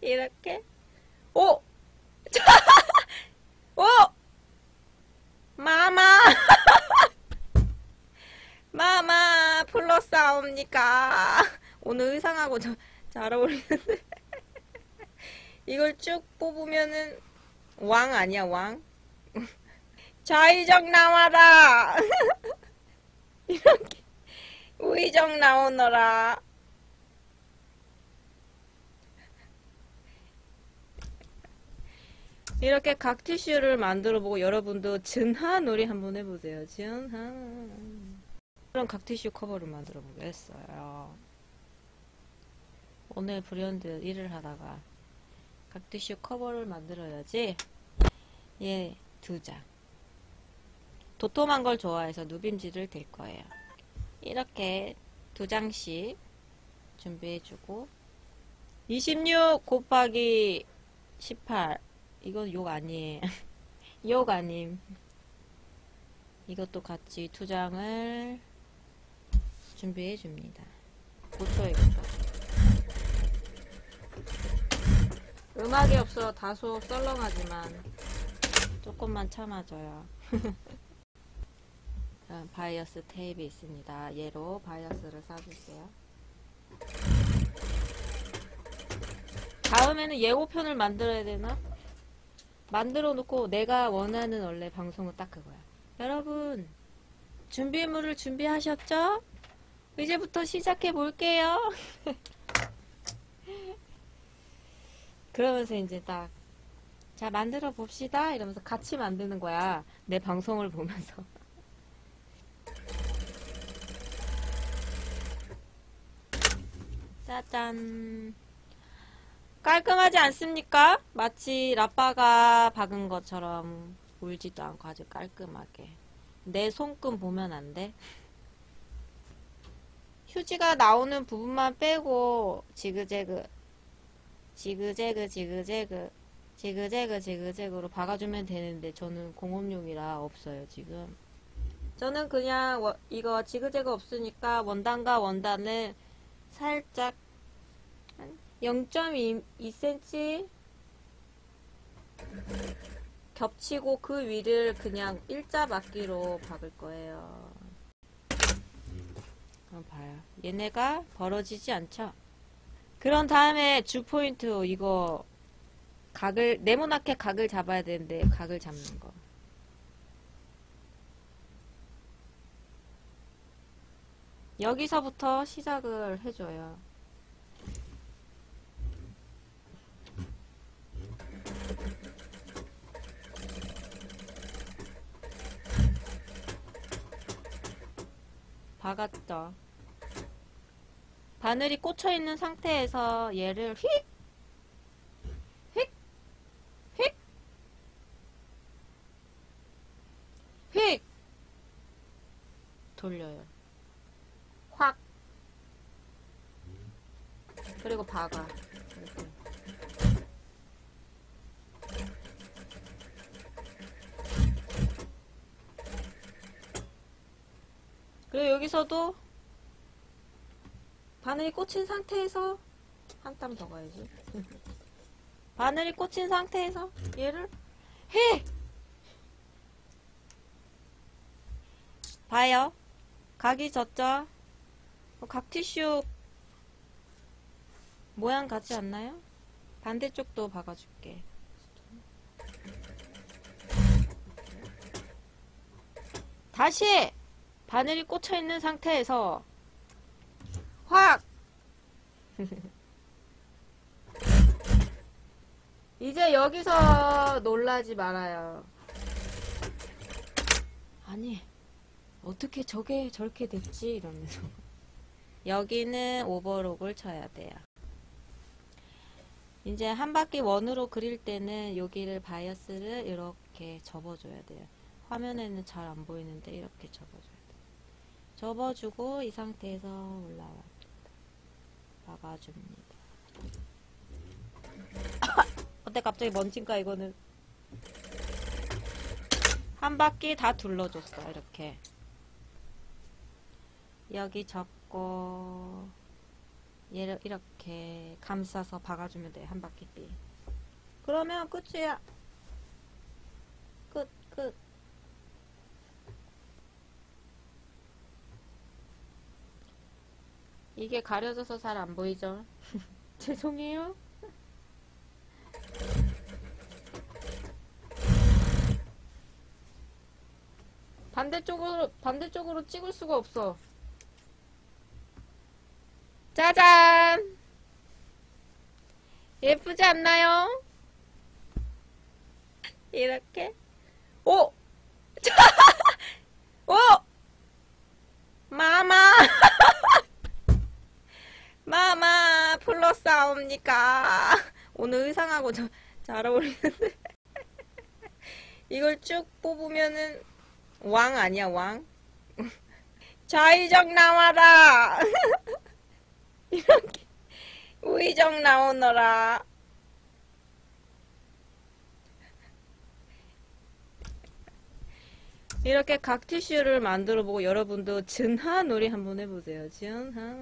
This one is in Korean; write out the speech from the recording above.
이렇게 오! 오! 마마! 마마 불렀사옵니까? 오늘 의상하고 저, 잘 어울리는데 이걸 쭉 뽑으면은 왕 아니야 왕? 좌의정 나와라! 이렇게 우의정 나오너라 이렇게 각 티슈를 만들어 보고 여러분도 진하 놀이 한번 해보세요. 진하. 그런 각 티슈 커버를 만들어 보겠어요. 오늘 브랜드 일을 하다가 각 티슈 커버를 만들어야지. 얘두 장. 도톰한 걸 좋아해서 누빔지를 댈 거예요. 이렇게 두 장씩 준비해주고 26 곱하기 18 이건 욕 아니에요. 욕 아님. 이것도 같이 두 장을 준비해 줍니다. 고쳐야겠다. 음악이 없어 다소 썰렁하지만 조금만 참아줘요. 바이어스 테이프 있습니다. 얘로 바이어스를 싸줄게요. 다음에는 예고편을 만들어야 되나? 만들어 놓고 내가 원하는 원래 방송은 딱 그거야. 여러분, 준비물을 준비하셨죠? 이제부터 시작해 볼게요. 그러면서 이제 딱, 자, 만들어 봅시다. 이러면서 같이 만드는 거야. 내 방송을 보면서. 짜잔. 깔끔하지 않습니까? 마치 라빠가 박은 것처럼 울지도 않고 아주 깔끔하게. 내 손금 보면 안 돼? 휴지가 나오는 부분만 빼고 지그재그 지그재그 지그재그 지그재그 지그재그로 박아주면 되는데 저는 공업용이라 없어요 지금 저는 그냥 워, 이거 지그재그 없으니까 원단과 원단을 살짝 0.2cm 겹치고 그 위를 그냥 일자 바퀴로 박을 거예요. 그럼 봐요. 얘네가 벌어지지 않죠? 그런 다음에 주 포인트 이거 각을 네모나게 각을 잡아야 되는데 각을 잡는 거. 여기서부터 시작을 해줘요. 박았죠. 바늘이 꽂혀 있는 상태에서 얘를 휙, 휙, 휙, 휙 돌려요. 확. 그리고 박아. 이렇게. 그리고 여기서도 바늘이 꽂힌 상태에서 한 땀 더 가야지. 바늘이 꽂힌 상태에서 얘를 해! 봐요. 각이 졌죠? 어, 각 티슈 모양 같지 않나요? 반대쪽도 박아줄게. 다시 바늘이 꽂혀 있는 상태에서 확 이제 여기서 놀라지 말아요. 아니 어떻게 저게 저렇게 됐지 이러면서 여기는 오버록을 쳐야 돼요. 이제 한 바퀴 원으로 그릴 때는 여기를 바이어스를 이렇게 접어줘야 돼요. 화면에는 잘 안 보이는데 이렇게 접어줘야 돼요. 접어주고 이 상태에서 올라와줍니다. 막아줍니다. 어때 갑자기 먼지인가 이거는 한 바퀴 다 둘러줬어 이렇게 여기 접고 얘를 이렇게 감싸서 박아주면 돼, 한 바퀴 삐. 그러면 끝이야. 끝, 끝. 이게 가려져서 잘 안 보이죠? 죄송해요. 반대쪽으로, 반대쪽으로 찍을 수가 없어. 짜잔! 예쁘지 않나요? 이렇게. 오! 오! 마마! 마마! 플러싸옵니까? 오늘 의상하고 저, 잘 어울리는데. 이걸 쭉 뽑으면은 왕 아니야, 왕? 좌의정 나와라! 이렇게 우의정 나오너라. 이렇게 각 티슈를 만들어 보고 여러분도 진하 놀이 한번 해보세요. 진하.